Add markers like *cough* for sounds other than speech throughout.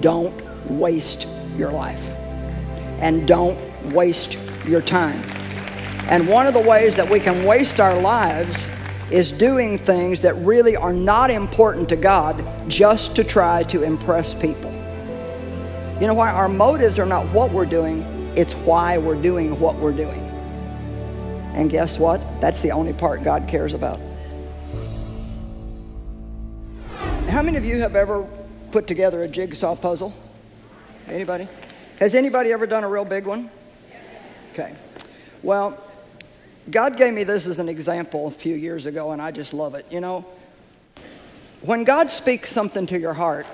don't waste your life. And don't waste your time. And one of the ways that we can waste our lives is doing things that really are not important to God just to try to impress people. You know why? Our motives are not what we're doing, it's why we're doing what we're doing. And guess what? That's the only part God cares about. How many of you have ever put together a jigsaw puzzle? Anybody? Has anybody ever done a real big one? Okay. Well, God gave me this as an example a few years ago, and I just love it. You know, when God speaks something to your heart,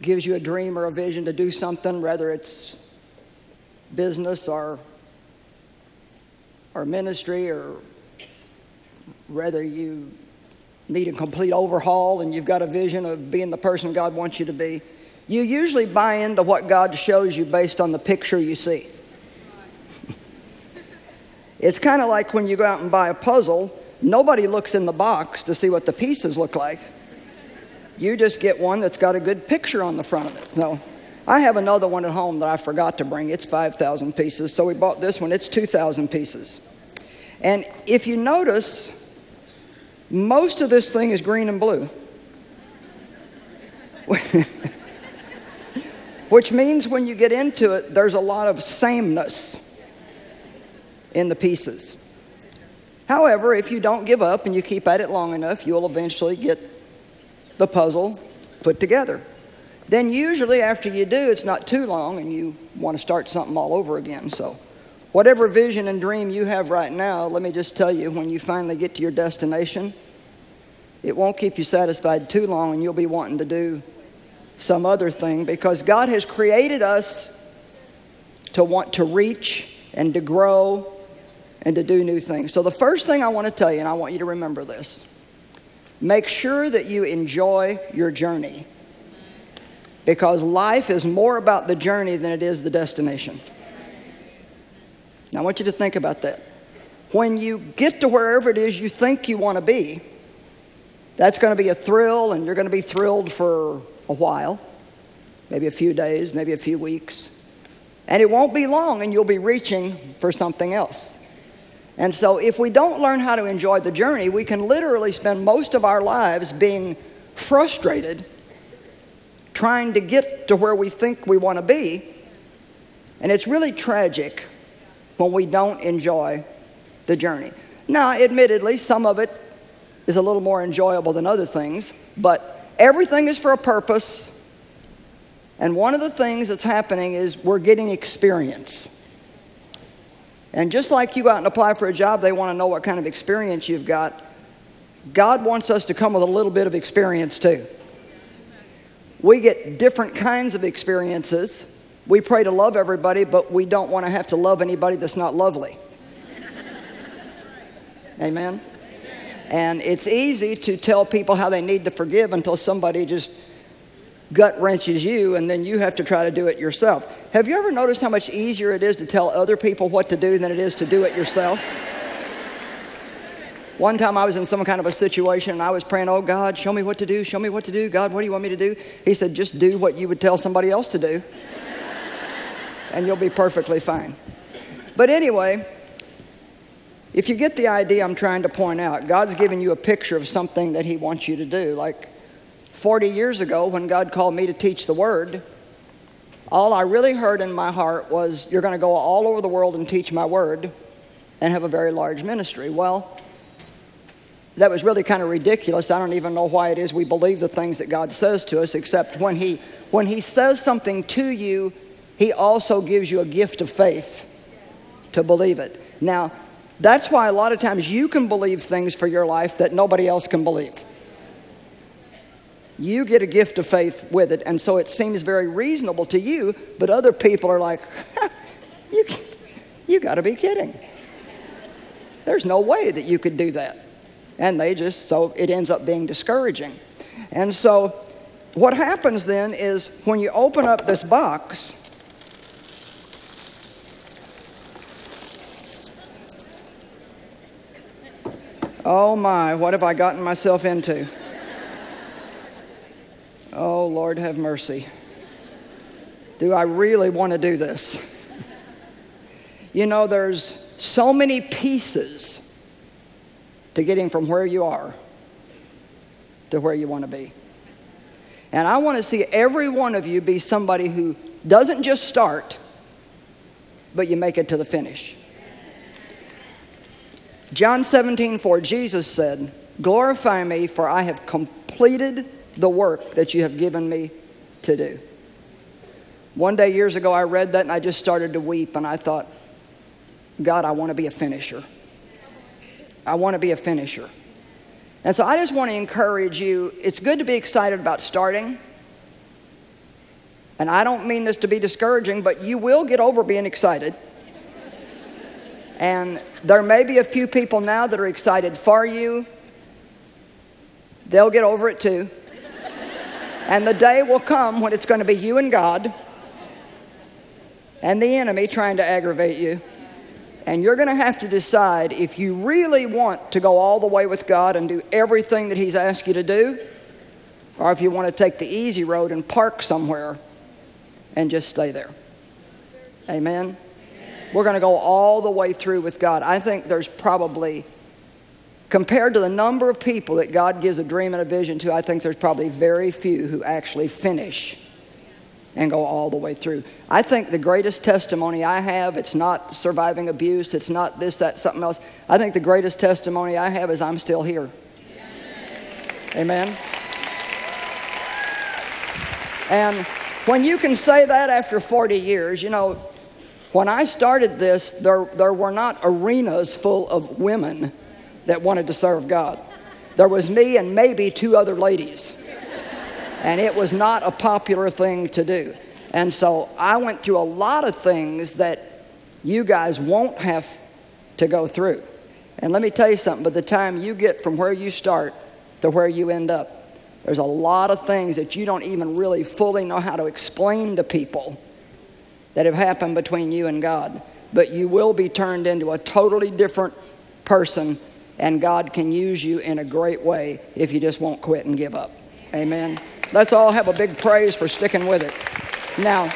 gives you a dream or a vision to do something, whether it's business or, or ministry, or whether you need a complete overhaul and you've got a vision of being the person God wants you to be, you usually buy into what God shows you based on the picture you see. *laughs* It's kind of like when you go out and buy a puzzle, nobody looks in the box to see what the pieces look like. You just get one that's got a good picture on the front of it. No, I have another one at home that I forgot to bring. It's 5,000 pieces. So we bought this one, it's 2,000 pieces. And if you notice, most of this thing is green and blue. Which means when you get into it, there's a lot of sameness in the pieces. However, if you don't give up and you keep at it long enough, you'll eventually get the puzzle put together. Then, usually, after you do, it's not too long and you want to start something all over again. So, whatever vision and dream you have right now, let me just tell you when you finally get to your destination, it won't keep you satisfied too long and you'll be wanting to do some other thing because God has created us to want to reach and to grow and to do new things. So, the first thing I want to tell you, and I want you to remember this make sure that you enjoy your journey because life is more about the journey than it is the destination. Now, I want you to think about that. When you get to wherever it is you think you want to be, that's going to be a thrill, and you're going to be thrilled for a while maybe a few days, maybe a few weeks. And it won't be long, and you'll be reaching for something else. And so, if we don't learn how to enjoy the journey, we can literally spend most of our lives being frustrated trying to get to where we think we want to be. And it's really tragic when we don't enjoy the journey. Now, admittedly, some of it is a little more enjoyable than other things, but everything is for a purpose. And one of the things that's happening is we're getting experience. And just like you go out and apply for a job, they want to know what kind of experience you've got. God wants us to come with a little bit of experience too. We get different kinds of experiences. We pray to love everybody, but we don't want to have to love anybody that's not lovely. Amen? And it's easy to tell people how they need to forgive until somebody just gut wrenches you and then you have to try to do it yourself. Have you ever noticed how much easier it is to tell other people what to do than it is to do it yourself? One time I was in some kind of a situation and I was praying, Oh God, show me what to do, show me what to do. God, what do you want me to do? He said, Just do what you would tell somebody else to do, and you'll be perfectly fine. But anyway, if you get the idea I'm trying to point out, God's giving you a picture of something that He wants you to do. Like 40 years ago, when God called me to teach the Word, all I really heard in my heart was, You're going to go all over the world and teach my Word and have a very large ministry. Well, that was really kind of ridiculous. I don't even know why it is we believe the things that God says to us, except when He, when he says something to you, He also gives you a gift of faith to believe it. Now, that's why a lot of times you can believe things for your life that nobody else can believe you get a gift of faith with it. And so it seems very reasonable to you, but other people are like, you, you got to be kidding. There's no way that you could do that. And they just, so it ends up being discouraging. And so what happens then is when you open up this box, oh my, what have I gotten myself into? Oh, Lord, have mercy. Do I really want to do this? You know, there's so many pieces to getting from where you are to where you want to be. And I want to see every one of you be somebody who doesn't just start, but you make it to the finish. John 17, 4, Jesus said, Glorify me, for I have completed the work that you have given me to do. One day years ago, I read that and I just started to weep, and I thought, God, I want to be a finisher. I want to be a finisher. And so I just want to encourage you it's good to be excited about starting. And I don't mean this to be discouraging, but you will get over being excited. And there may be a few people now that are excited for you. They'll get over it too. And the day will come when it's going to be you and God and the enemy trying to aggravate you. And you're going to have to decide if you really want to go all the way with God and do everything that He's asked you to do, or if you want to take the easy road and park somewhere and just stay there. Amen? We're going to go all the way through with God. I think there's probably, compared to the number of people that God gives a dream and a vision to, I think there's probably very few who actually finish and go all the way through. I think the greatest testimony I have, it's not surviving abuse, it's not this, that, something else. I think the greatest testimony I have is I'm still here. Amen. And when you can say that after 40 years, you know, when I started this, there, there were not arenas full of women that wanted to serve God. There was me and maybe two other ladies and it was not a popular thing to do. And so I went through a lot of things that you guys won't have to go through. And let me tell you something, by the time you get from where you start to where you end up, there's a lot of things that you don't even really fully know how to explain to people that have happened between you and God. But you will be turned into a totally different person, and God can use you in a great way if you just won't quit and give up. Amen. Let's all have a big praise for sticking with it. Now,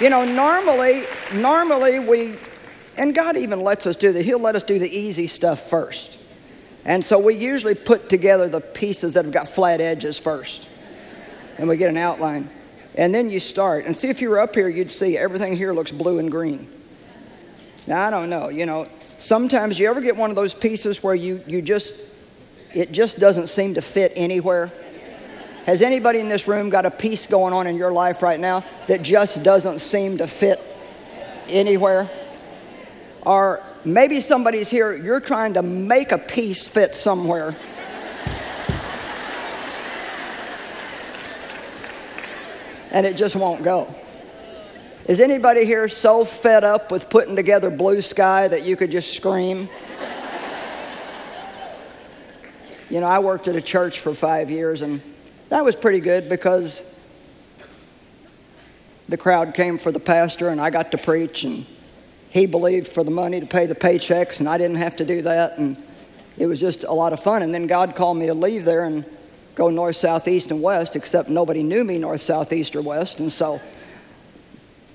you know, normally, normally we, and God even lets us do that. He'll let us do the easy stuff first. And so we usually put together the pieces that have got flat edges first. And we get an outline. And then you start. And see, if you were up here, you'd see everything here looks blue and green. Now, I don't know. You know, sometimes you ever get one of those pieces where you, you just it just doesn't seem to fit anywhere. Has anybody in this room got a piece going on in your life right now that just doesn't seem to fit anywhere? Or maybe somebody's here, you're trying to make a piece fit somewhere. And it just won't go. Is anybody here so fed up with putting together blue sky that you could just scream? You know, I worked at a church for five years, and that was pretty good because the crowd came for the pastor, and I got to preach, and he believed for the money to pay the paychecks, and I didn't have to do that, and it was just a lot of fun. And then God called me to leave there and go north, south, east, and west, except nobody knew me north, south, east, or west, and so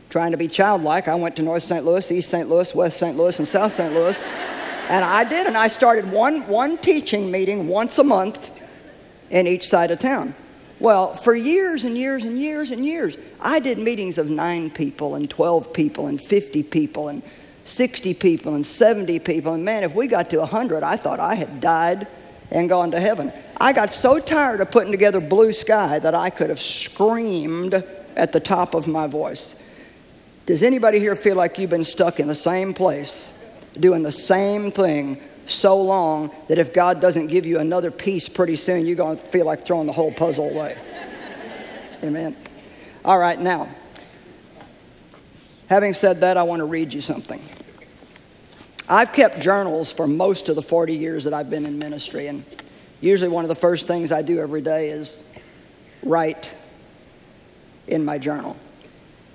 trying to be childlike, I went to North St. Louis, East St. Louis, West St. Louis, and South St. Louis. And I did, and I started one, one teaching meeting once a month in each side of town. Well, for years and years and years and years, I did meetings of nine people and 12 people and 50 people and 60 people and 70 people. And man, if we got to 100, I thought I had died and gone to heaven. I got so tired of putting together blue sky that I could have screamed at the top of my voice. Does anybody here feel like you've been stuck in the same place doing the same thing so long that if God doesn't give you another piece pretty soon, you're going to feel like throwing the whole puzzle away. *laughs* Amen. All right, now, having said that, I want to read you something. I've kept journals for most of the 40 years that I've been in ministry, and usually one of the first things I do every day is write in my journal.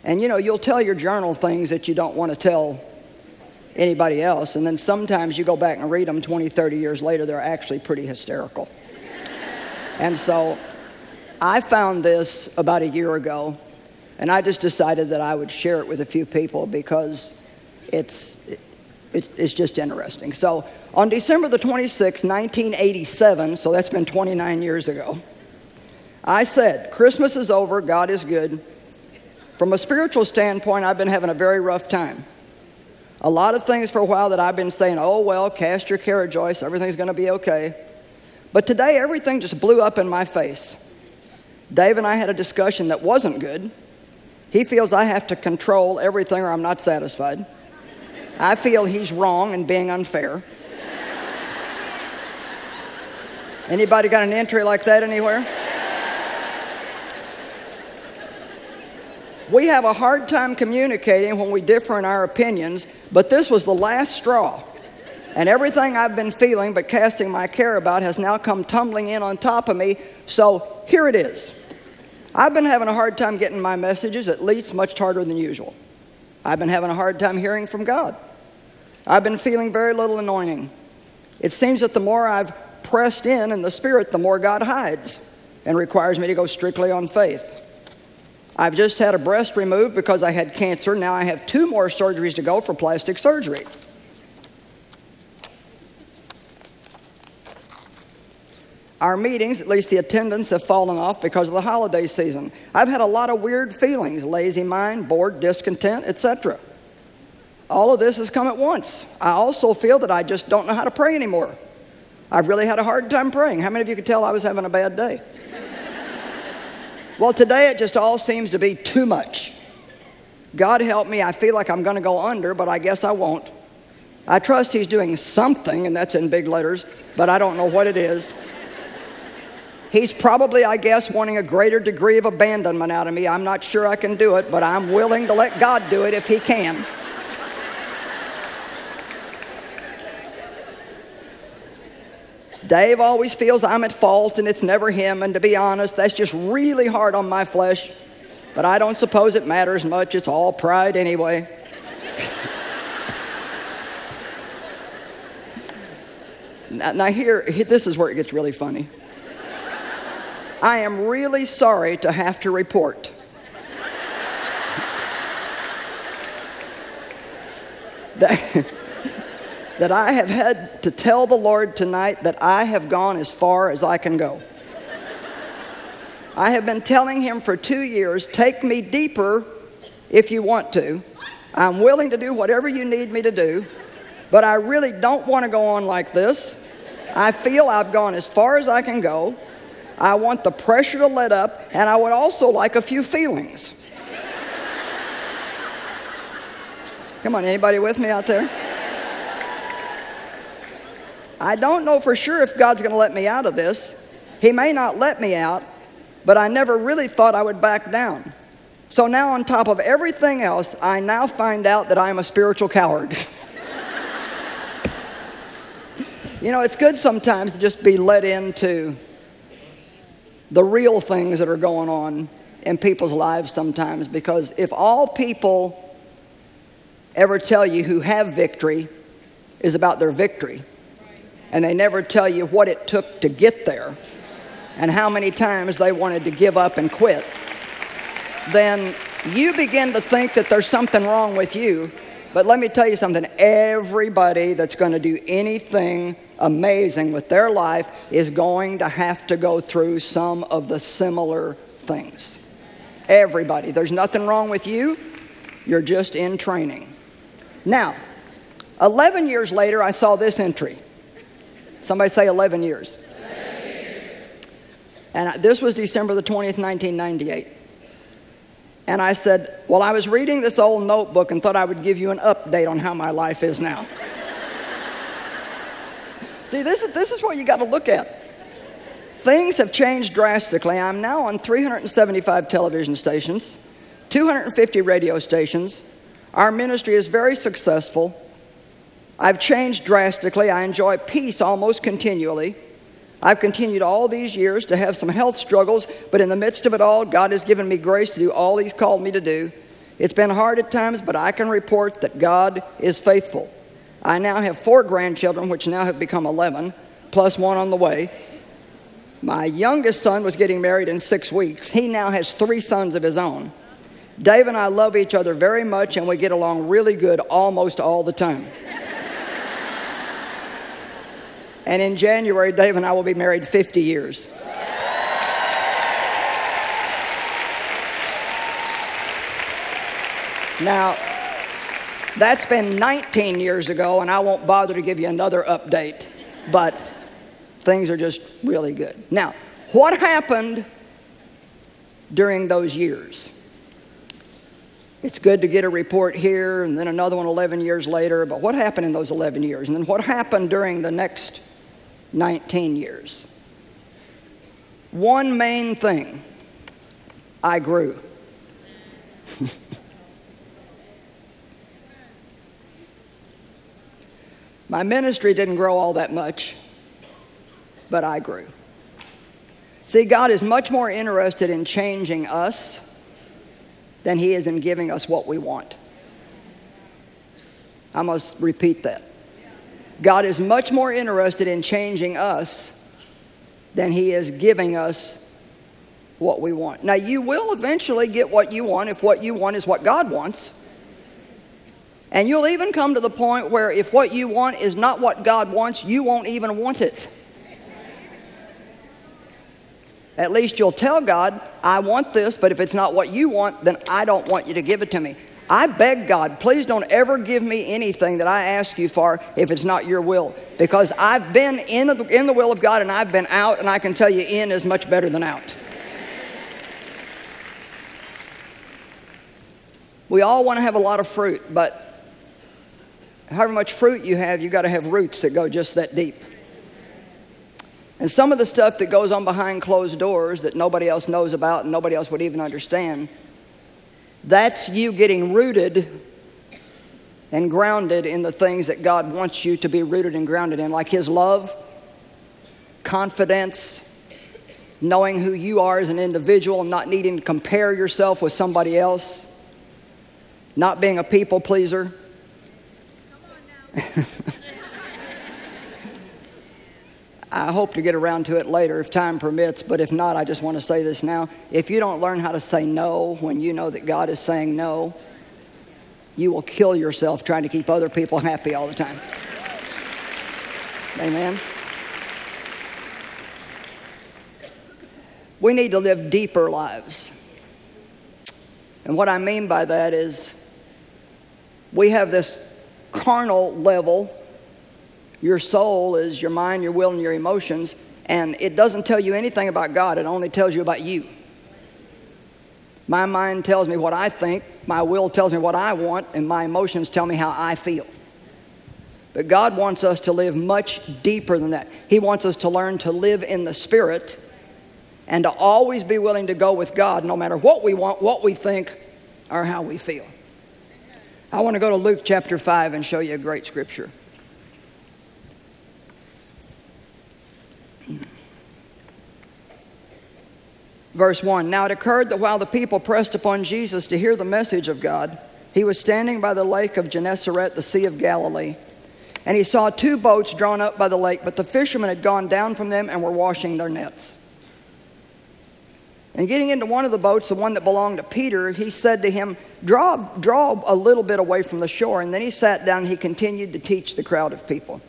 And you know, you'll tell your journal things that you don't want to tell anybody else. And then sometimes you go back and read them 20, 30 years later, they're actually pretty hysterical. *laughs* And so I found this about a year ago, and I just decided that I would share it with a few people because it's, it, it's just interesting. So on December the 26th, 1987, so that's been 29 years ago, I said, Christmas is over, God is good. From a spiritual standpoint, I've been having a very rough time. A lot of things for a while that I've been saying, oh, well, cast your care, Joyce, everything's going to be okay. But today, everything just blew up in my face. Dave and I had a discussion that wasn't good. He feels I have to control everything or I'm not satisfied. I feel he's wrong and being unfair. Anybody got an entry like that anywhere? We have a hard time communicating when we differ in our opinions, but this was the last straw. And everything I've been feeling but casting my care about has now come tumbling in on top of me. So here it is. I've been having a hard time getting my messages, at least much harder than usual. I've been having a hard time hearing from God. I've been feeling very little anointing. It seems that the more I've pressed in in the Spirit, the more God hides and requires me to go strictly on faith. I've just had a breast removed because I had cancer. Now I have two more surgeries to go for plastic surgery. Our meetings, at least the attendance, have fallen off because of the holiday season. I've had a lot of weird feelings lazy mind, bored, discontent, etc. All of this has come at once. I also feel that I just don't know how to pray anymore. I've really had a hard time praying. How many of you could tell I was having a bad day? Well, today it just all seems to be too much. God help me, I feel like I'm going to go under, but I guess I won't. I trust He's doing something, and that's in big letters, but I don't know what it is. He's probably, I guess, wanting a greater degree of abandonment out of me. I'm not sure I can do it, but I'm willing to let God do it if He can. Dave always feels I'm at fault and it's never him, and to be honest, that's just really hard on my flesh. But I don't suppose it matters much. It's all pride anyway. *laughs* now, now, here, this is where it gets really funny. I am really sorry to have to report. that, *laughs* that I have had to tell the Lord tonight that I have gone as far as I can go. I have been telling him for two years take me deeper if you want to. I'm willing to do whatever you need me to do, but I really don't want to go on like this. I feel I've gone as far as I can go. I want the pressure to let up, and I would also like a few feelings. Come on, anybody with me out there? I don't know for sure if God's going to let me out of this. He may not let me out, but I never really thought I would back down. So now, on top of everything else, I now find out that I'm a spiritual coward. *laughs* you know, it's good sometimes to just be let into the real things that are going on in people's lives sometimes because if all people ever tell you who have victory is about their victory, and they never tell you what it took to get there and how many times they wanted to give up and quit, then you begin to think that there's something wrong with you. But let me tell you something everybody that's going to do anything amazing with their life is going to have to go through some of the similar things. Everybody. There's nothing wrong with you, you're just in training. Now, 11 years later, I saw this entry. Somebody say 11 years. 11 years. And this was December the 20th, 1998. And I said, Well, I was reading this old notebook and thought I would give you an update on how my life is now. See, this is, this is what you got to look at. Things have changed drastically. I'm now on 375 television stations, 250 radio stations. Our ministry is very successful. I've changed drastically. I enjoy peace almost continually. I've continued all these years to have some health struggles, but in the midst of it all, God has given me grace to do all He's called me to do. It's been hard at times, but I can report that God is faithful. I now have four grandchildren, which now have become 11, plus one on the way. My youngest son was getting married in six weeks. He now has three sons of his own. Dave and I love each other very much, and we get along really good almost all the time. *laughs* and in January, Dave and I will be married 50 years. Now, that's been 19 years ago, and I won't bother to give you another update, but things are just really good. Now, what happened during those years? It's good to get a report here and then another one 11 years later, but what happened in those 11 years? And then what happened during the next 19 years? One main thing I grew. *laughs* My ministry didn't grow all that much, but I grew. See, God is much more interested in changing us than He is in giving us what we want. I must repeat that. God is much more interested in changing us than He is giving us what we want. Now, you will eventually get what you want if what you want is what God wants. And you'll even come to the point where if what you want is not what God wants, you won't even want it. At least you'll tell God, I want this, but if it's not what you want, then I don't want you to give it to me. I beg God, please don't ever give me anything that I ask you for if it's not your will. Because I've been in the, in the will of God and I've been out, and I can tell you in is much better than out. We all want to have a lot of fruit, but however much fruit you have, you got to have roots that go just that deep. And some of the stuff that goes on behind closed doors that nobody else knows about and nobody else would even understand, that's you getting rooted and grounded in the things that God wants you to be rooted and grounded in, like His love, confidence, knowing who you are as an individual, not needing to compare yourself with somebody else, not being a people pleaser. I hope to get around to it later if time permits, but if not, I just want to say this now. If you don't learn how to say no when you know that God is saying no, you will kill yourself trying to keep other people happy all the time. Amen. We need to live deeper lives. And what I mean by that is we have this carnal level. Your soul is your mind, your will, and your emotions, and it doesn't tell you anything about God, it only tells you about you. My mind tells me what I think, my will tells me what I want, and my emotions tell me how I feel. But God wants us to live much deeper than that. He wants us to learn to live in the Spirit and to always be willing to go with God no matter what we want, what we think, or how we feel. I want to go to Luke chapter 5 and show you a great scripture. Verse 1 Now it occurred that while the people pressed upon Jesus to hear the message of God, he was standing by the lake of Gennesaret, the Sea of Galilee. And he saw two boats drawn up by the lake, but the fishermen had gone down from them and were washing their nets. And getting into one of the boats, the one that belonged to Peter, he said to him, draw, draw a little bit away from the shore. And then he sat down and he continued to teach the crowd of people.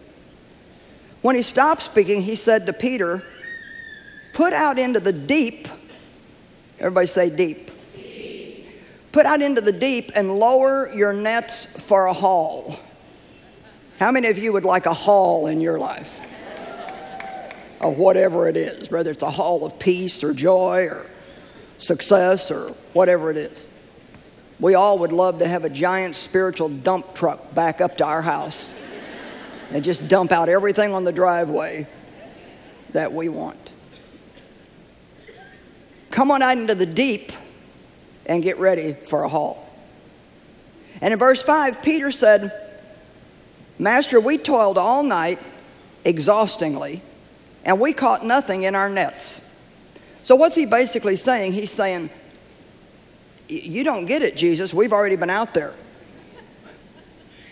When he stopped speaking, he said to Peter, Put out into the deep. Everybody say deep. deep. Put out into the deep and lower your nets for a haul. How many of you would like a haul in your life? Or whatever it is, whether it's a haul of peace or joy or success or whatever it is. We all would love to have a giant spiritual dump truck back up to our house and just dump out everything on the driveway that we want. Come on out into the deep and get ready for a haul. And in verse 5, Peter said, Master, we toiled all night exhaustingly, and we caught nothing in our nets. So, what's he basically saying? He's saying, You don't get it, Jesus. We've already been out there.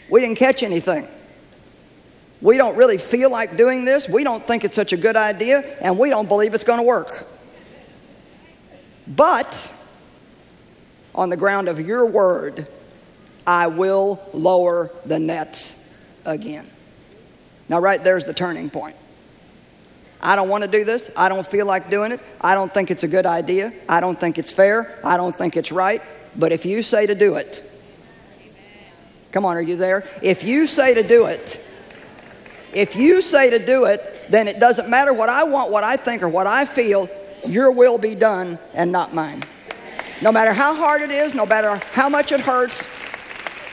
We didn't catch anything. We don't really feel like doing this. We don't think it's such a good idea, and we don't believe it's going to work. But on the ground of your word, I will lower the nets again. Now, right there's the turning point. I don't want to do this. I don't feel like doing it. I don't think it's a good idea. I don't think it's fair. I don't think it's right. But if you say to do it, come on, are you there? If you say to do it, if you say to do it, then it doesn't matter what I want, what I think, or what I feel. Your will be done and not mine. No matter how hard it is, no matter how much it hurts,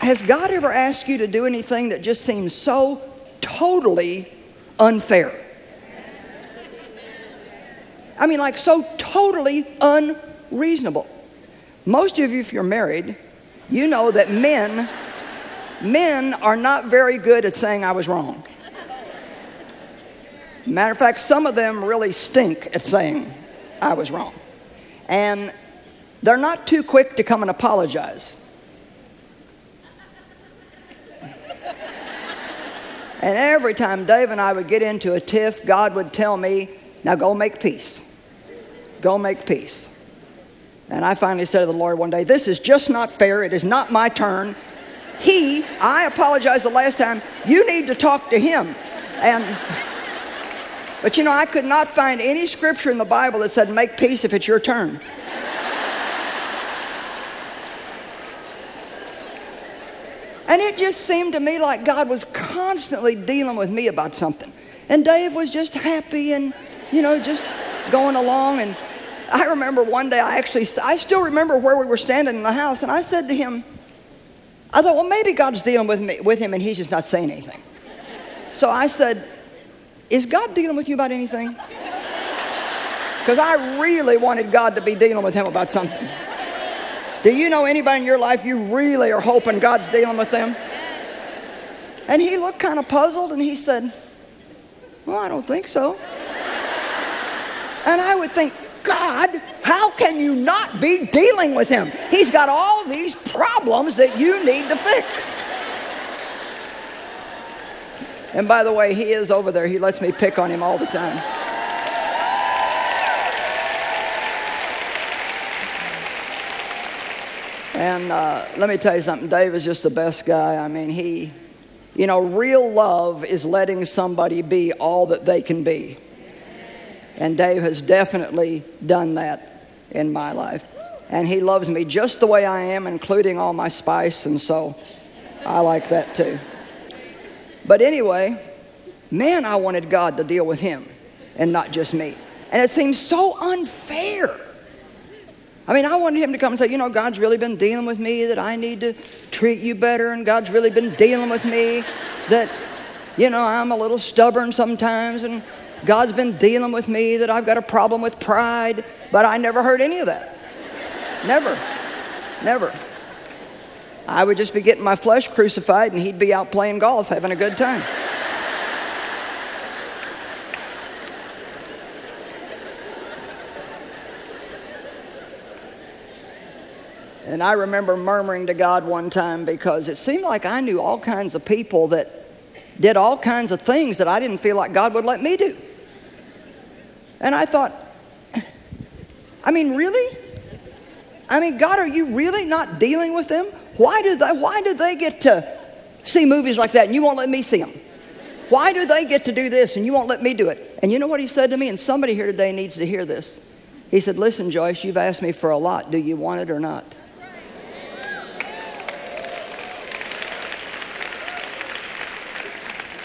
has God ever asked you to do anything that just seems so totally unfair? I mean, like so totally unreasonable. Most of you, if you're married, you know that men, men are not very good at saying I was wrong. Matter of fact, some of them really stink at saying I was wrong. And they're not too quick to come and apologize. and every time Dave and I would get into a tiff, God would tell me, Now go make peace. Go make peace. And I finally said to the Lord one day, This is just not fair. It is not my turn. He, I apologized the last time, you need to talk to him. And, but you know, I could not find any scripture in the Bible that said, Make peace if it's your turn. And it just seemed to me like God was constantly dealing with me about something. And Dave was just happy and, you know, just going along. And I remember one day, I actually, I still remember where we were standing in the house, and I said to him, I thought, well, maybe God's dealing with, me, with him and he's just not saying anything. So I said, Is God dealing with you about anything? Because I really wanted God to be dealing with him about something. Do you know anybody in your life you really are hoping God's dealing with them? And he looked kind of puzzled and he said, Well, I don't think so. And I would think, God, how can you not be dealing with him? He's got all these problems that you need to fix. And by the way, he is over there. He lets me pick on him all the time. And uh, let me tell you something, Dave is just the best guy. I mean, he, you know, real love is letting somebody be all that they can be. And Dave has definitely done that in my life. And he loves me just the way I am, including all my spice, and so I like that too. But anyway, man, I wanted God to deal with him and not just me. And it seems so unfair I mean, I wanted him to come and say, you know, God's really been dealing with me that I need to treat you better, and God's really been dealing with me that, you know, I'm a little stubborn sometimes, and God's been dealing with me that I've got a problem with pride, but I never heard any of that. Never. Never. I would just be getting my flesh crucified, and he'd be out playing golf having a good time. And I remember murmuring to God one time because it seemed like I knew all kinds of people that did all kinds of things that I didn't feel like God would let me do. And I thought, I mean, really? I mean, God, are you really not dealing with them? Why do they, why do they get to see movies like that and you won't let me see them? Why do they get to do this and you won't let me do it? And you know what he said to me? And somebody here today needs to hear this. He said, Listen, Joyce, you've asked me for a lot. Do you want it or not?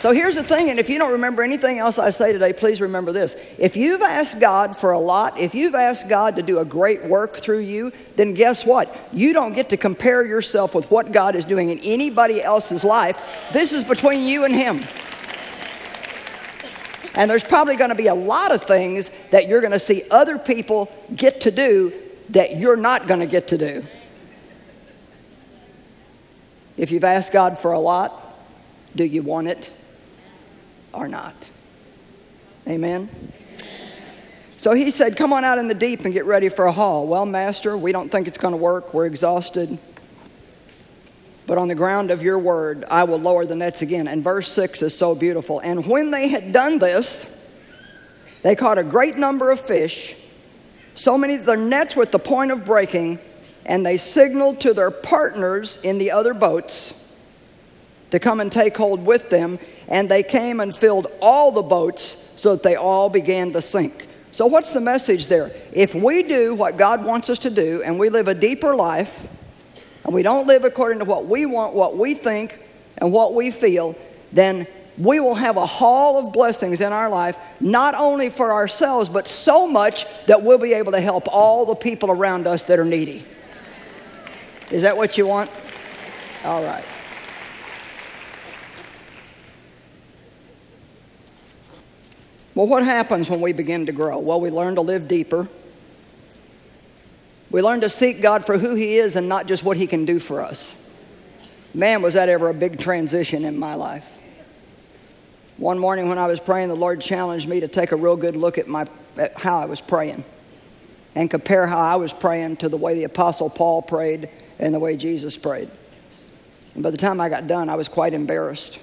So here's the thing, and if you don't remember anything else I say today, please remember this. If you've asked God for a lot, if you've asked God to do a great work through you, then guess what? You don't get to compare yourself with what God is doing in anybody else's life. This is between you and Him. And there's probably going to be a lot of things that you're going to see other people get to do that you're not going to get to do. If you've asked God for a lot, do you want it? Or not. Amen? So he said, Come on out in the deep and get ready for a haul. Well, Master, we don't think it's going to work. We're exhausted. but on the ground of your word I will lower the nets again. And verse 6 is so beautiful. And when they had done this, they caught a great number of fish, so many their nets were at the point of breaking, and they signaled to their partners in the other boats to come and take hold with them. And they came and filled all the boats so that they all began to sink. So, what's the message there? If we do what God wants us to do and we live a deeper life, and we don't live according to what we want, what we think, and what we feel, then we will have a haul of blessings in our life, not only for ourselves, but so much that we'll be able to help all the people around us that are needy. Is that what you want? All right. Well, what happens when we begin to grow? Well, we learn to live deeper. We learn to seek God for who He is and not just what He can do for us. Man, was that ever a big transition in my life. One morning when I was praying, the Lord challenged me to take a real good look at, my, at how I was praying and compare how I was praying to the way the Apostle Paul prayed and the way Jesus prayed. And by the time I got done, I was quite embarrassed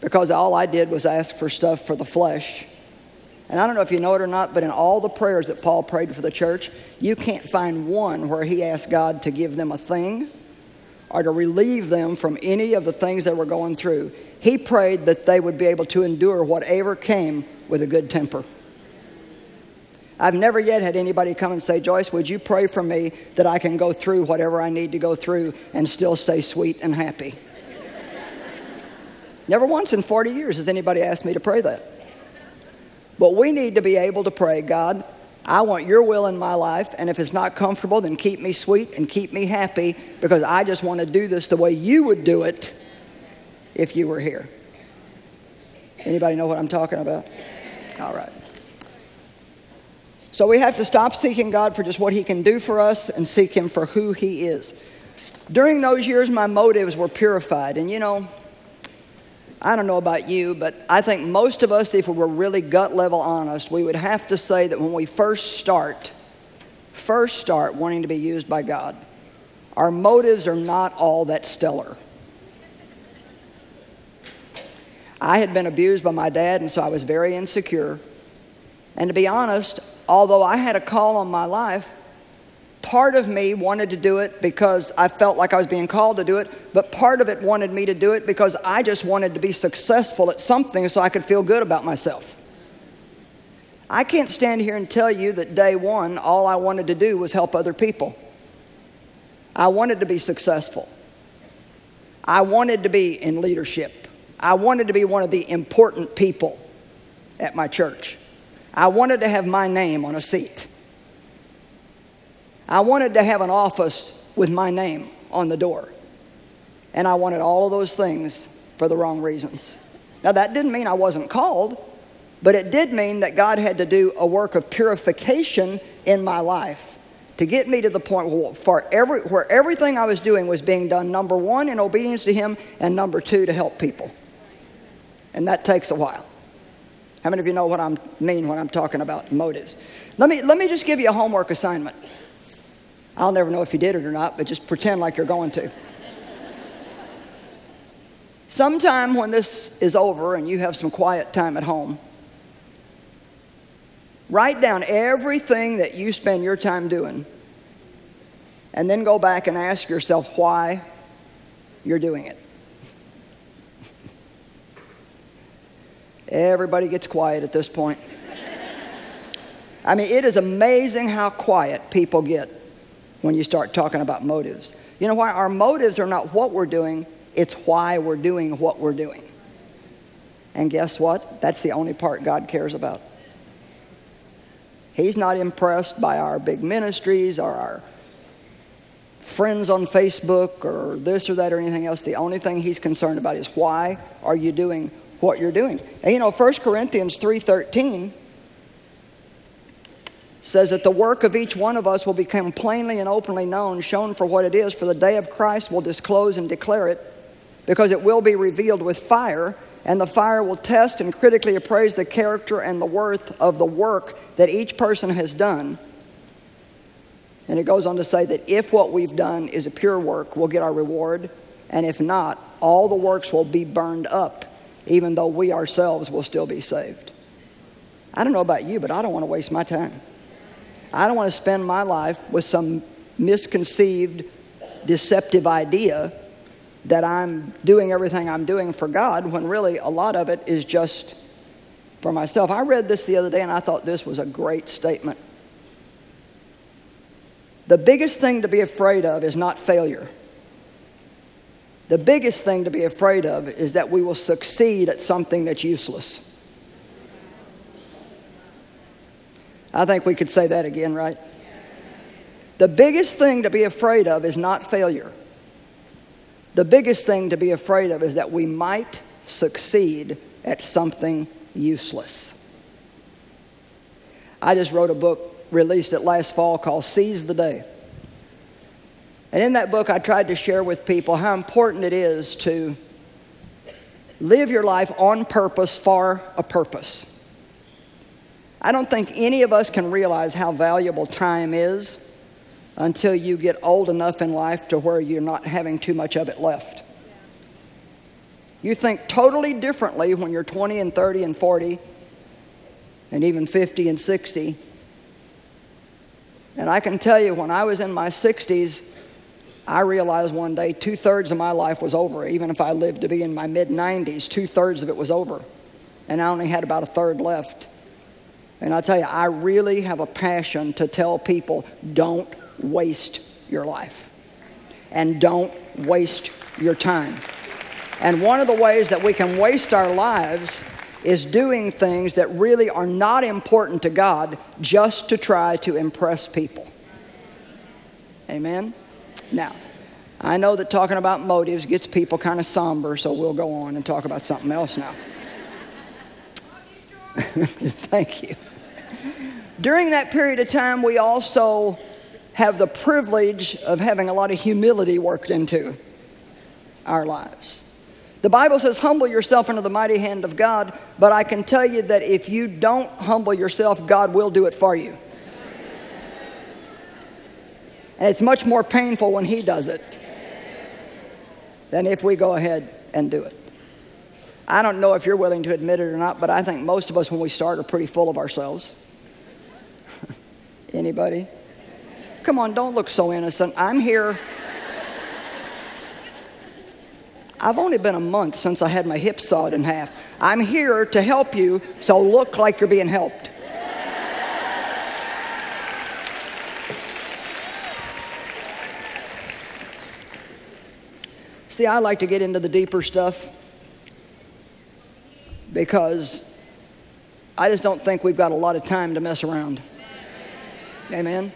because all I did was ask for stuff for the flesh and I don't know if you know it or not, but in all the prayers that Paul prayed for the church, you can't find one where he asked God to give them a thing or to relieve them from any of the things they were going through. He prayed that they would be able to endure whatever came with a good temper. I've never yet had anybody come and say, Joyce, would you pray for me that I can go through whatever I need to go through and still stay sweet and happy? *laughs* never once in 40 years has anybody asked me to pray that. But we need to be able to pray, God, I want your will in my life, and if it's not comfortable, then keep me sweet and keep me happy because I just want to do this the way you would do it if you were here. Anybody know what I'm talking about? All right. So we have to stop seeking God for just what He can do for us and seek Him for who He is. During those years, my motives were purified. And you know, I don't know about you, but I think most of us, if we were really gut level honest, we would have to say that when we first start, first start wanting to be used by God, our motives are not all that stellar. I had been abused by my dad, and so I was very insecure. And to be honest, although I had a call on my life, part of me wanted to do it because I felt like I was being called to do it, but part of it wanted me to do it because I just wanted to be successful at something so I could feel good about myself. I can't stand here and tell you that day one, all I wanted to do was help other people. I wanted to be successful. I wanted to be in leadership. I wanted to be one of the important people at my church. I wanted to have my name on a seat. I wanted to have an office with my name on the door. And I wanted all of those things for the wrong reasons. Now, that didn't mean I wasn't called, but it did mean that God had to do a work of purification in my life to get me to the point where, every, where everything I was doing was being done, number one, in obedience to Him, and number two, to help people. And that takes a while. How many of you know what I mean when I'm talking about motives? Let me, let me just give you a homework assignment. I'll never know if you did it or not, but just pretend like you're going to. Sometime when this is over and you have some quiet time at home, write down everything that you spend your time doing and then go back and ask yourself why you're doing it. Everybody gets quiet at this point. I mean, it is amazing how quiet people get when you start talking about motives. You know why? Our motives are not what we're doing, it's why we're doing what we're doing. And guess what? That's the only part God cares about. He's not impressed by our big ministries or our friends on Facebook or this or that or anything else. The only thing he's concerned about is why are you doing what you're doing? And you know, 1 Corinthians 3:13 says that the work of each one of us will become plainly and openly known, shown for what it is, for the day of Christ will disclose and declare it, because it will be revealed with fire, and the fire will test and critically appraise the character and the worth of the work that each person has done. And it goes on to say that if what we've done is a pure work, we'll get our reward. And if not, all the works will be burned up, even though we ourselves will still be saved. I don't know about you, but I don't want to waste my time. I don't want to spend my life with some misconceived, deceptive idea that I'm doing everything I'm doing for God when really a lot of it is just for myself. I read this the other day and I thought this was a great statement. The biggest thing to be afraid of is not failure. The biggest thing to be afraid of is that we will succeed at something that's useless. I think we could say that again, right? The biggest thing to be afraid of is not failure. The biggest thing to be afraid of is that we might succeed at something useless. I just wrote a book, released it last fall, called Seize the Day. And in that book, I tried to share with people how important it is to live your life on purpose for a purpose. I don't think any of us can realize how valuable time is until you get old enough in life to where you're not having too much of it left. You think totally differently when you're 20 and 30 and 40 and even 50 and 60. And I can tell you, when I was in my 60s, I realized one day two thirds of my life was over. Even if I lived to be in my mid 90s, two thirds of it was over. And I only had about a third left. And I tell you, I really have a passion to tell people don't waste your life. And don't waste your time. And one of the ways that we can waste our lives is doing things that really are not important to God just to try to impress people. Amen? Now, I know that talking about motives gets people kind of somber, so we'll go on and talk about something else now. *laughs* Thank you. During that period of time, we also have the privilege of having a lot of humility worked into our lives. The Bible says, humble yourself under the mighty hand of God, but I can tell you that if you don't humble yourself, God will do it for you. And it's much more painful when He does it than if we go ahead and do it. I don't know if you're willing to admit it or not, but I think most of us, when we start, are pretty full of ourselves. *laughs* Anybody? Come on, don't look so innocent. I'm here. I've only been a month since I had my hips sawed in half. I'm here to help you, so look like you're being helped. See, I like to get into the deeper stuff because I just don't think we've got a lot of time to mess around. Amen.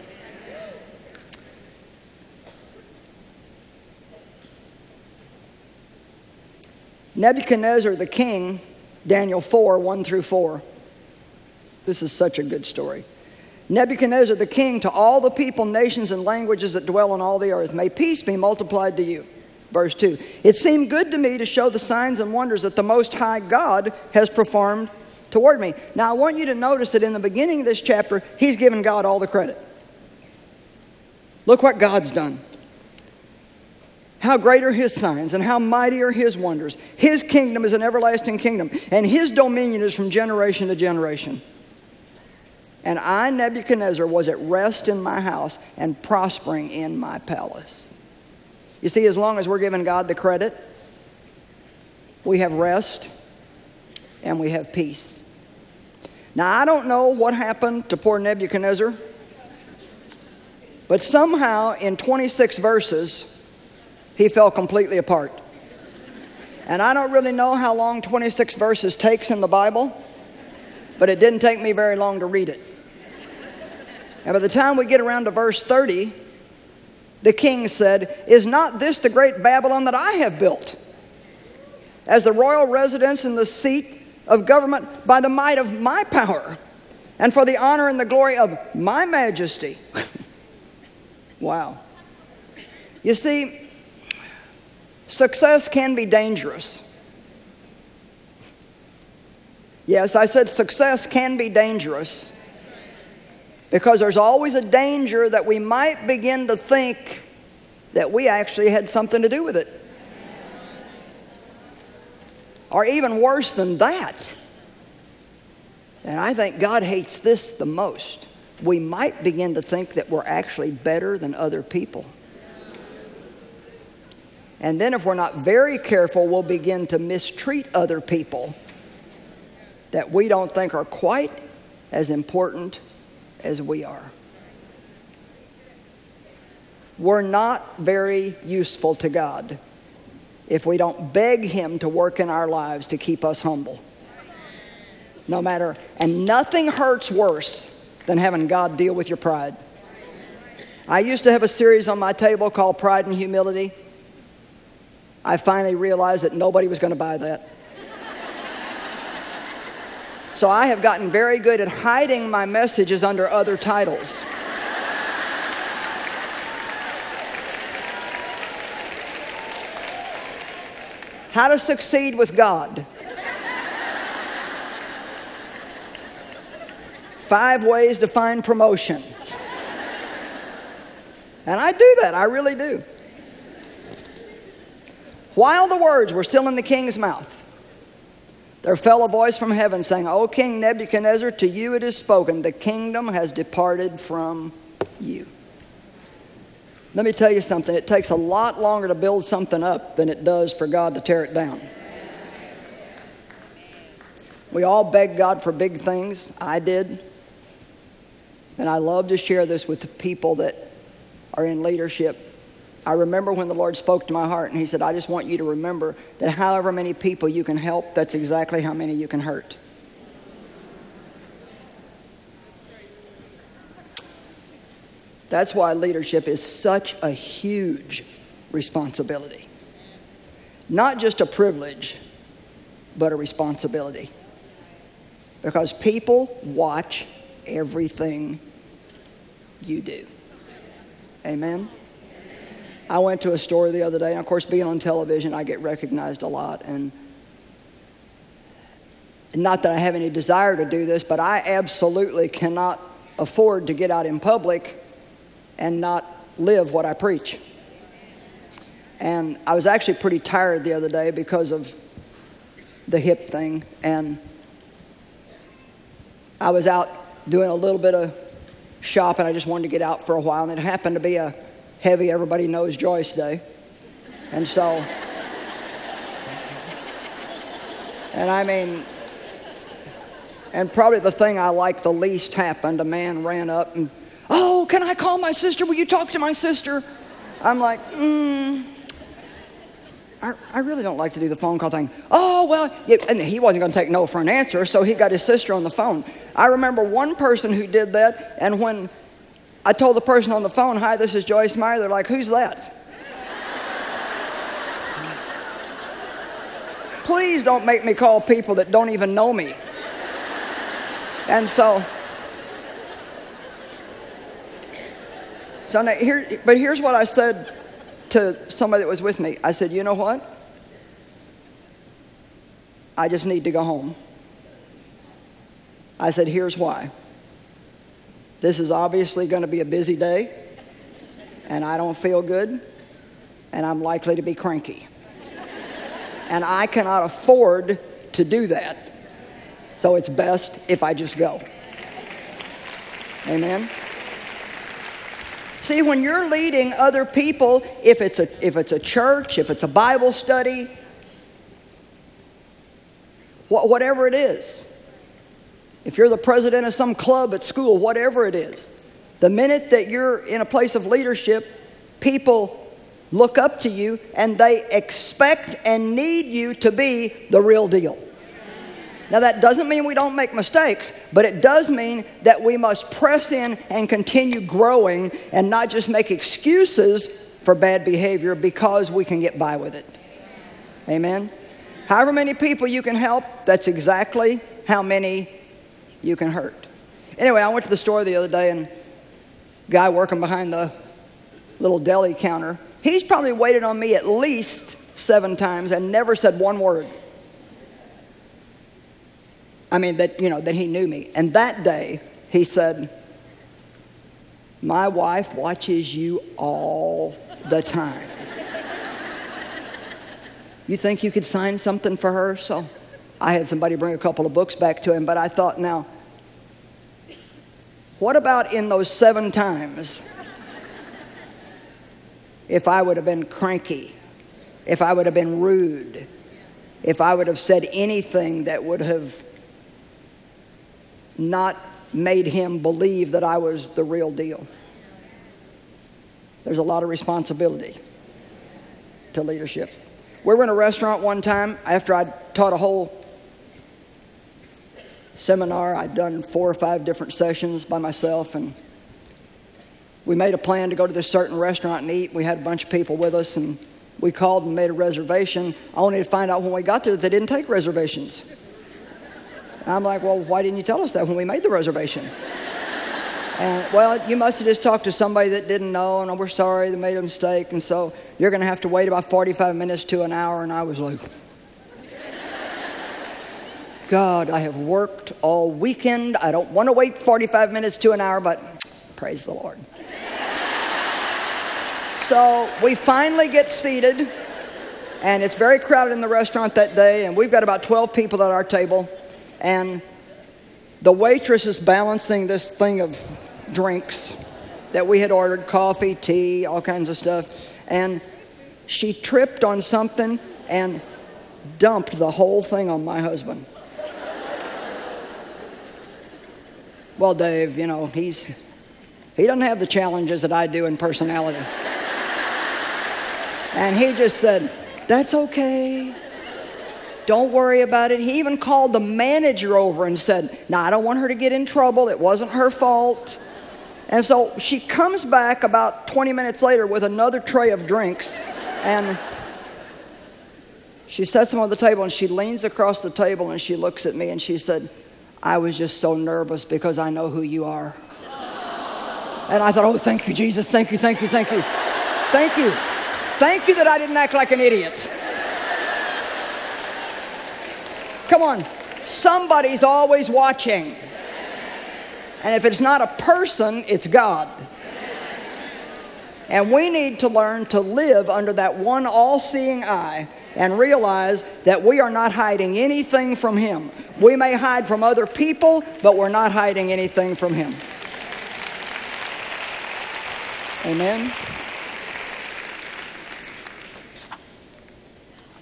Nebuchadnezzar the king, Daniel 4 1 through 4. This is such a good story. Nebuchadnezzar the king, to all the people, nations, and languages that dwell on all the earth, may peace be multiplied to you. Verse 2 It seemed good to me to show the signs and wonders that the Most High God has performed toward me. Now, I want you to notice that in the beginning of this chapter, he's given God all the credit. Look what God's done. How great are his signs and how mighty are his wonders. His kingdom is an everlasting kingdom, and his dominion is from generation to generation. And I, Nebuchadnezzar, was at rest in my house and prospering in my palace. You see, as long as we're giving God the credit, we have rest and we have peace. Now, I don't know what happened to poor Nebuchadnezzar, but somehow in 26 verses, he fell completely apart. And I don't really know how long 26 verses takes in the Bible, but it didn't take me very long to read it. And by the time we get around to verse 30, the king said, Is not this the great Babylon that I have built? As the royal residence and the seat of government by the might of my power, and for the honor and the glory of my majesty. *laughs* wow. You see, Success can be dangerous. Yes, I said success can be dangerous because there's always a danger that we might begin to think that we actually had something to do with it. or even worse than that. And I think God hates this the most. We might begin to think that we're actually better than other people. And then, if we're not very careful, we'll begin to mistreat other people that we don't think are quite as important as we are. We're not very useful to God if we don't beg Him to work in our lives to keep us humble. No matter, and nothing hurts worse than having God deal with your pride. I used to have a series on my table called Pride and Humility. I finally realized that nobody was going to buy that. So I have gotten very good at hiding my messages under other titles. How to succeed with God. Five ways to find promotion. And I do that, I really do. While the words were still in the king's mouth, there fell a voice from heaven saying, O King Nebuchadnezzar, to you it is spoken, the kingdom has departed from you. Let me tell you something, it takes a lot longer to build something up than it does for God to tear it down. We all beg God for big things. I did. And I love to share this with the people that are in leadership I remember when the Lord spoke to my heart and He said, I just want you to remember that however many people you can help, that's exactly how many you can hurt. That's why leadership is such a huge responsibility. Not just a privilege, but a responsibility. Because people watch everything you do. Amen? I went to a store the other day, and of course, being on television, I get recognized a lot. And not that I have any desire to do this, but I absolutely cannot afford to get out in public and not live what I preach. And I was actually pretty tired the other day because of the hip thing. And I was out doing a little bit of shopping. I just wanted to get out for a while. And it happened to be a heavy, everybody knows Joyce Day. And so, and I mean, and probably the thing I like the least happened. A man ran up and, oh, can I call my sister? Will you talk to my sister? I'm like, mm, I, I really don't like to do the phone call thing. Oh, well, yeah, and he wasn't going to take no for an answer, so he got his sister on the phone. I remember one person who did that, and when I told the person on the phone, Hi, this is Joyce Meyer. They're like, Who's that? Please don't make me call people that don't even know me. And so, so now here, but here's what I said to somebody that was with me. I said, You know what? I just need to go home. I said, Here's why. This is obviously going to be a busy day, and I don't feel good, and I'm likely to be cranky. And I cannot afford to do that. So it's best if I just go. Amen. See, when you're leading other people, if it's a, if it's a church, if it's a Bible study, whatever it is, if you're the president of some club at school, whatever it is, the minute that you're in a place of leadership, people look up to you and they expect and need you to be the real deal. Now, that doesn't mean we don't make mistakes, but it does mean that we must press in and continue growing and not just make excuses for bad behavior because we can get by with it. Amen? However many people you can help, that's exactly how many you can hurt. Anyway, I went to the store the other day and guy working behind the little deli counter, he's probably waited on me at least seven times and never said one word. I mean, that, you know, that he knew me. And that day, he said, My wife watches you all the time. *laughs* You think you could sign something for her? So I had somebody bring a couple of books back to him, but I thought, now, what about in those seven times if I would have been cranky, if I would have been rude, if I would have said anything that would have not made him believe that I was the real deal? There's a lot of responsibility to leadership. We were in a restaurant one time after I'd taught a whole seminar. I'd done four or five different sessions by myself, and we made a plan to go to this certain restaurant and eat. We had a bunch of people with us, and we called and made a reservation, only to find out when we got there that they didn't take reservations. I'm like, well, why didn't you tell us that when we made the reservation? *laughs* And, well, you must have just talked to somebody that didn't know, and we're sorry they made a mistake, and so you're going to have to wait about 45 minutes to an hour. And I was like, God, I have worked all weekend. I don't want to wait 45 minutes to an hour, but praise the Lord. so we finally get seated, and it's very crowded in the restaurant that day, and we've got about 12 people at our table, and the waitress is balancing this thing of drinks that we had ordered coffee, tea, all kinds of stuff. And she tripped on something and dumped the whole thing on my husband. Well, Dave, you know, he's he doesn't have the challenges that I do in personality. and he just said, That's okay. Don't worry about it. He even called the manager over and said, No, I don't want her to get in trouble. It wasn't her fault. And so she comes back about 20 minutes later with another tray of drinks. And she sets them on the table and she leans across the table and she looks at me and she said, I was just so nervous because I know who you are. And I thought, oh, thank you, Jesus. Thank you, thank you, thank you. Thank you. Thank you that I didn't act like an idiot. Come on. Somebody's always watching. And if it's not a person, it's God. And we need to learn to live under that one all seeing eye and realize that we are not hiding anything from Him. We may hide from other people, but we're not hiding anything from Him. Amen.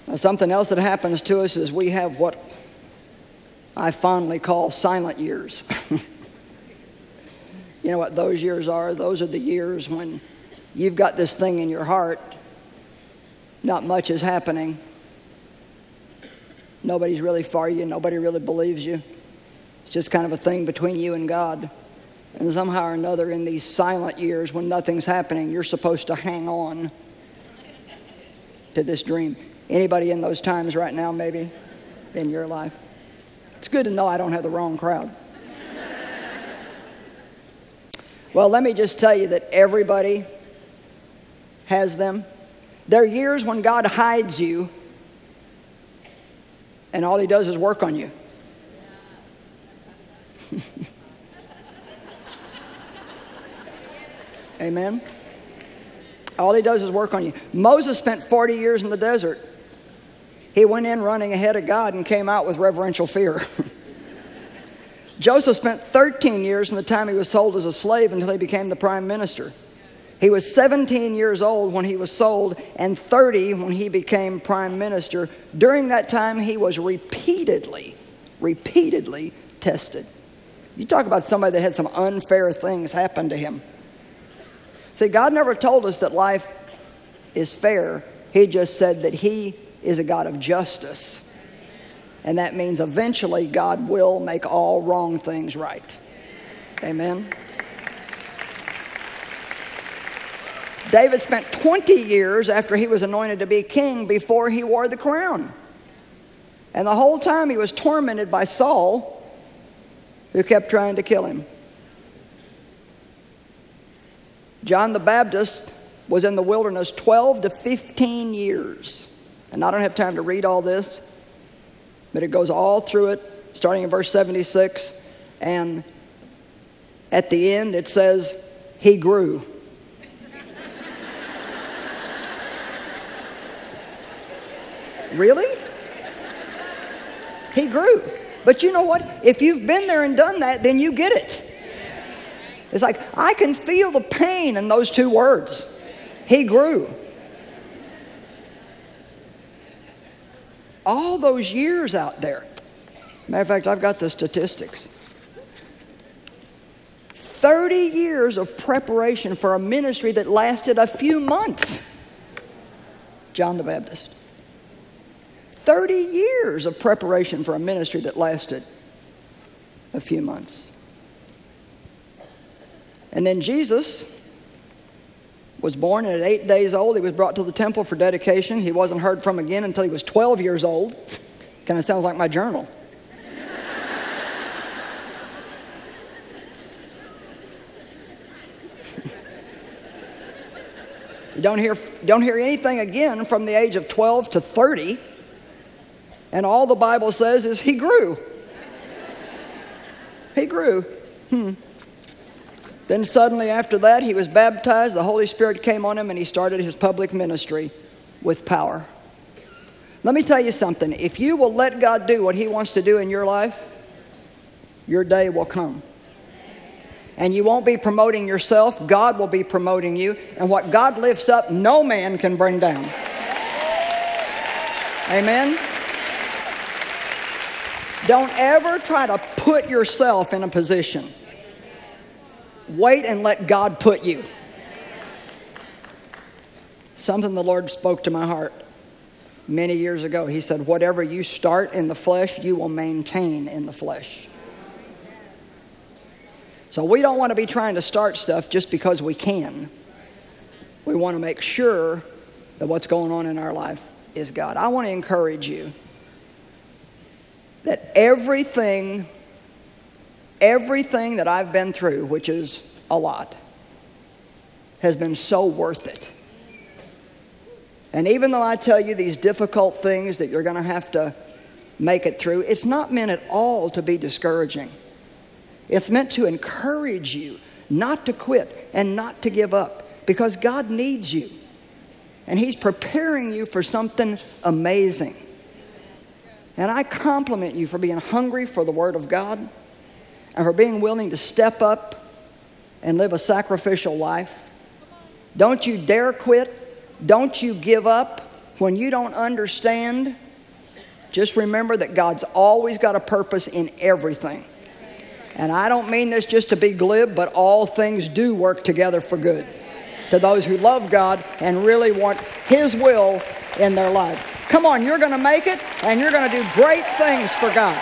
Now, something else that happens to us is we have what I fondly call silent years. *laughs* You know what those years are? Those are the years when you've got this thing in your heart, not much is happening. Nobody's really for you, nobody really believes you. It's just kind of a thing between you and God. And somehow or another, in these silent years when nothing's happening, you're supposed to hang on to this dream. Anybody in those times right now, maybe, in your life? It's good to know I don't have the wrong crowd. Well, let me just tell you that everybody has them. There are years when God hides you, and all He does is work on you. *laughs* Amen. All he does is work on you. Moses spent 40 years in the desert. He went in running ahead of God and came out with reverential fear. *laughs* Joseph spent 13 years from the time he was sold as a slave until he became the prime minister. He was 17 years old when he was sold and 30 when he became prime minister. During that time, he was repeatedly, repeatedly tested. You talk about somebody that had some unfair things happen to him. See, God never told us that life is fair, He just said that He is a God of justice. And that means eventually God will make all wrong things right. Amen. David spent 20 years after he was anointed to be king before he wore the crown. And the whole time he was tormented by Saul, who kept trying to kill him. John the Baptist was in the wilderness 12 to 15 years. And I don't have time to read all this. But it goes all through it, starting in verse 76. And at the end, it says, He grew. Really? He grew. But you know what? If you've been there and done that, then you get it. It's like, I can feel the pain in those two words. He grew. All those years out there. Matter of fact, I've got the statistics. 30 years of preparation for a ministry that lasted a few months. John the Baptist. 30 years of preparation for a ministry that lasted a few months. And then Jesus was born, and at eight days old, he was brought to the temple for dedication. He wasn't heard from again until he was 12 years old. Kind of sounds like my journal. *laughs* you don't hear, don't hear anything again from the age of 12 to 30. And all the Bible says is he grew. He grew. Hmm. Then suddenly after that, he was baptized, the Holy Spirit came on him, and he started his public ministry with power. Let me tell you something. If you will let God do what he wants to do in your life, your day will come. And you won't be promoting yourself, God will be promoting you. And what God lifts up, no man can bring down. Amen? Don't ever try to put yourself in a position Wait and let God put you. Something the Lord spoke to my heart many years ago. He said, Whatever you start in the flesh, you will maintain in the flesh. So we don't want to be trying to start stuff just because we can. We want to make sure that what's going on in our life is God. I want to encourage you that everything everything that I've been through, which is a lot, has been so worth it. And even though I tell you these difficult things that you're going to have to make it through, it's not meant at all to be discouraging. It's meant to encourage you not to quit and not to give up because God needs you. And He's preparing you for something amazing. And I compliment you for being hungry for the Word of God and for being willing to step up and live a sacrificial life. Don't you dare quit. Don't you give up when you don't understand. Just remember that God's always got a purpose in everything. And I don't mean this just to be glib, but all things do work together for good to those who love God and really want His will in their lives. Come on, you're going to make it and you're going to do great things for God.